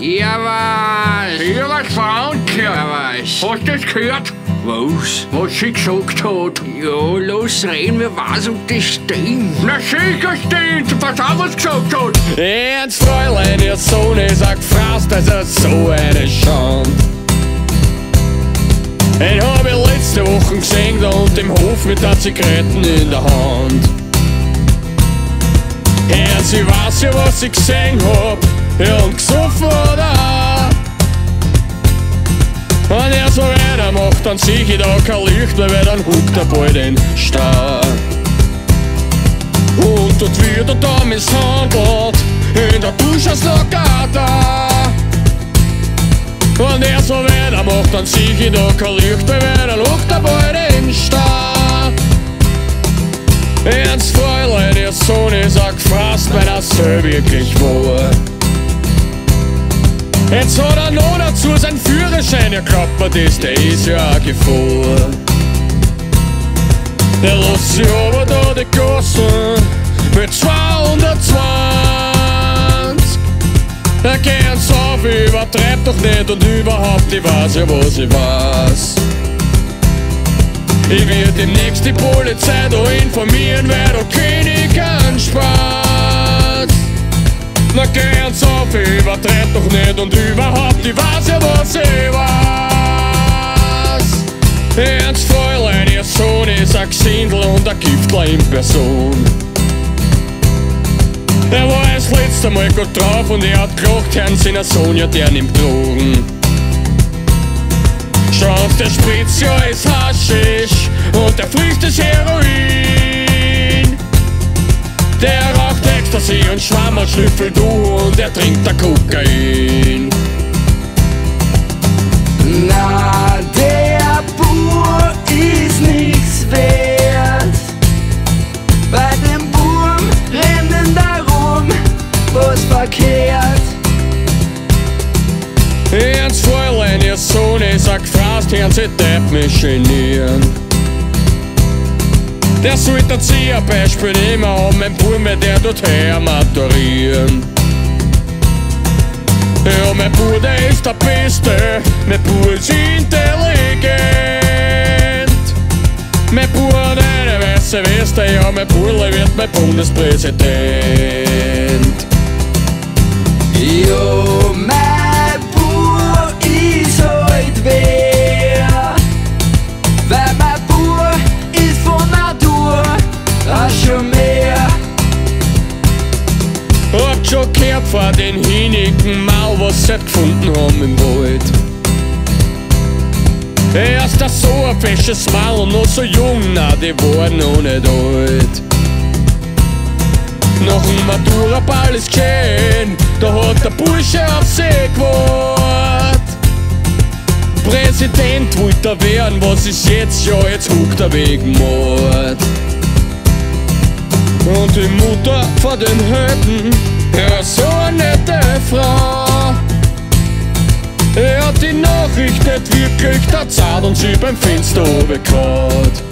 Ja, was? Ja, was Frauenchen? Ja, was? Hast du das gehört? Was? Was sie gesagt hat? Ja, los rein, mir was um das stimmt. Na sicher pass auf, was sie gesagt hat. Ernst Fräulein, ihr Sohn ist ein gefrasst, das ist so eine Schande. Den hab ich letzte Woche gesehen, da unten im Hof mit der Zigaretten in der Hand. Ja, sie weiß ja, was ich gesehen hab, ja, und gesoffen oder Wenn er so weitermacht, dann sieh ich da kein Licht mehr, weil dann huckt er bald in den Stau. Und dort wird er da misshandelt, in der da. Wenn er so weitermacht, dann sieh ich da kein Licht mehr, weil dann huckt er bald in den Stau. Ernst Fräulein, ihr Sohn ist auch gefasst, weil er so wirklich war. Jetzt hat er noch dazu seinen Führerschein, ja glaubt das, der ist ja eine Gefahr. Der lässt sich aber da die Gassen mit 220. Der geht's auf, übertreibt doch nicht und überhaupt, ich weiß ja, was ich weiß. Ich werd demnächst die Polizei da informieren, wer da König anspaßt. Na geht's auf, übertreibt doch nicht und überhaupt, ich weiß ja, was ich weiß. Ernst Fräulein, ihr Sohn ist ein Gesindel und ein Giftler in Person. Er war das letzte Mal gut drauf und er hat gelacht, Herrn seiner Sohn, ja, der nimmt Drogen. Schaut, der spritzt ja ist Haschisch und der frisst Schwammerl Schnüffel du und er trinkt der Kokain. Na, der Bur ist nix wert. Bei dem Burm rennen darum, was verkehrt. Ernst Fräulein, ihr Sohn ist ein gefrasst, Herrn sie Depp mich genieren. Det är så inte att se perspektiva om en med det åt hemmatorien. Ja, men på det är stapister, med på är intelligent. Med på är det vässe visste jag, men på vet med Polens president. Jo, men von den hinigen Mau, was sie gefunden haben im Wald. Erst das so ein fesches Maul, noch so jung, na, die waren noch nicht alt. Nach dem Matura-Ball ist geschehen, da hat der Bursche auf sie gewartet. Präsident wollte er werden, was ist jetzt? Ja, jetzt huckt er wegen Mord. Und die Mutter von den Helden, ja, so eine nette Frau. Er hat die Nachricht nicht wirklich erzählt und sie beim Fenster runtergehauen.